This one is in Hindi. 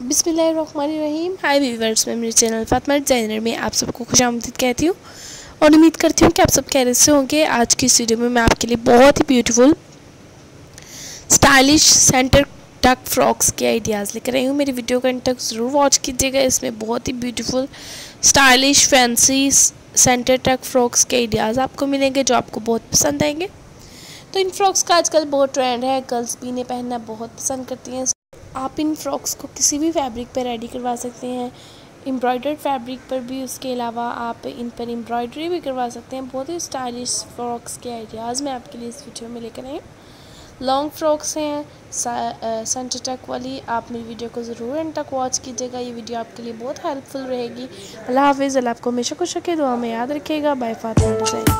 बिसमीम हाय वीवर्स मैं मेरे चैनल फातमा डिज़ाइनर में आप सबको खुश आमदीद कहती हूँ और उम्मीद करती हूँ कि आप सब कह से होंगे। आज की इस वीडियो में मैं आपके लिए बहुत ही beautiful stylish centre tuck frocks के आइडियाज़ लेकर आई हूँ। मेरी वीडियो का तक ज़रूर वॉच कीजिएगा। इसमें बहुत ही beautiful stylish fancy centre tuck frocks के आइडियाज़ आपको मिलेंगे जो आपको बहुत पसंद आएँगे। तो इन फ्रॉक्स का आजकल बहुत ट्रेंड है। गर्ल्स भी इन्हें पहनना बहुत पसंद करती हैं। आप इन फ्रॉक्स को किसी भी फैब्रिक पर रेडी करवा सकते हैं। एम्ब्रॉयडर्ड फैब्रिक पर भी उसके अलावा आप इन पर एम्ब्रॉयडरी भी करवा सकते हैं। बहुत ही स्टाइलिश फ्रॉक्स के आइडियाज़ मैं आपके लिए इस वीडियो में लेकर आई लॉन्ग फ्रॉक्स हैं सेंटर टक वाली। आप मेरी वीडियो को ज़रूर एंड तक वॉच कीजिएगा। ये वीडियो आपके लिए बहुत हेल्पफुल रहेगी। अल्लाह हाफिज़। अल्लाह आपको हमेशा खुश रखे, दुआ में याद रखिएगा। Bye Fatima design